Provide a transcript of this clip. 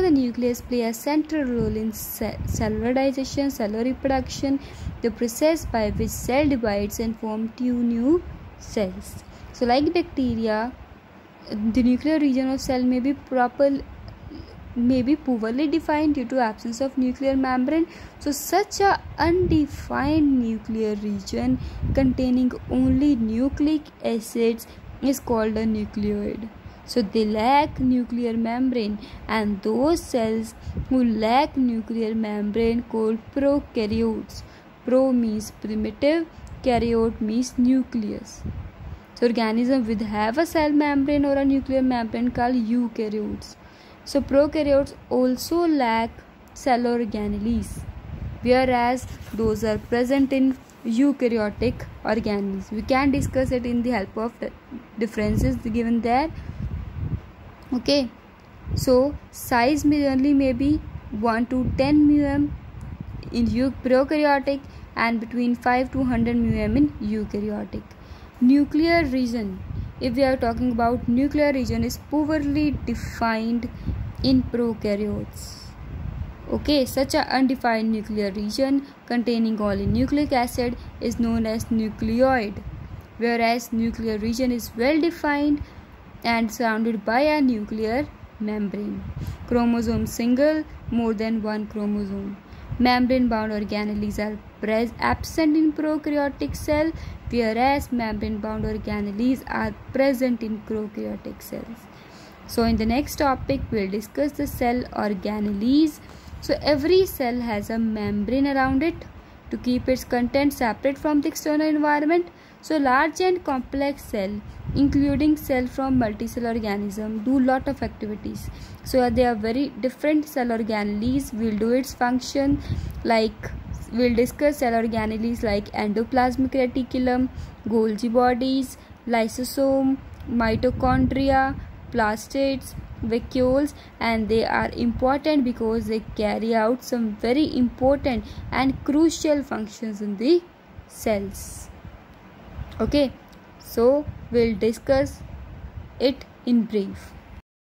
The nucleus play a central role in cellular digestion, cellular reproduction, the process by which cell divides and form two new cells. So like bacteria, the nuclear region of cell may be proper may be poorly defined due to absence of nuclear membrane so such a undefined nuclear region containing only nucleic acids is called a nucleoid so they lack nuclear membrane and those cells who lack nuclear membrane called prokaryotes. Pro means primitive karyote means nucleus. So organism with have a cell membrane or a nuclear membrane called eukaryotes. So prokaryotes also lack cell organelles whereas those are present in eukaryotic organelles we can discuss it in the help of differences given there okay. So size merely may be 1 to 10 mm in prokaryotic and between 5 to 100 mm in eukaryotic. Nuclear region. If we are talking about nuclear region is poorly defined in prokaryotes. Okay. Such an undefined nuclear region containing only nucleic acid is known as nucleoid whereas nuclear region is well defined and surrounded by a nuclear membrane. Chromosome single, more than one chromosome. Membrane bound organelles are absent in prokaryotic cell, whereas membrane bound organelles are present in prokaryotic cells. So, in the next topic, we'll discuss the cell organelles. So, every cell has a membrane around it to keep its content separate from the external environment. So large and complex cell including cell from multicellular organism do lot of activities. So uh, they are very different cell organelles. Will do its function like we'll discuss cell organelles like endoplasmic reticulum, Golgi bodies, lysosome, mitochondria, plastids, vacuoles and they are important because they carry out some very important and crucial functions in the cells. Okay so we'll discuss it in brief